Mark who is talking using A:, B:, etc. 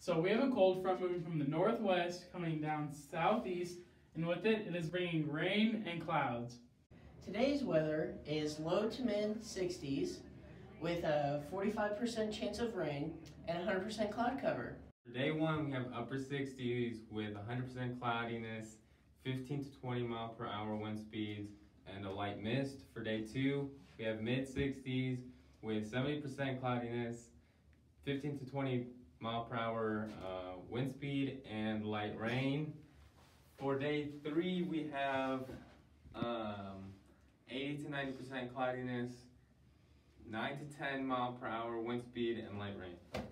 A: So we have a cold front moving from the northwest coming down southeast, and with it, it is bringing rain and clouds.
B: Today's weather is low to mid 60s with a 45% chance of rain and 100% cloud cover.
C: For day one, we have upper 60s with 100% cloudiness, 15 to 20 mile per hour wind speeds, and a light mist. For day two, we have mid 60s with 70% cloudiness, 15 to 20 mile per hour uh, wind speed, and light rain. For day three, we have um, 80 to 90% cloudiness, 9 to 10 mile per hour wind speed, and light rain.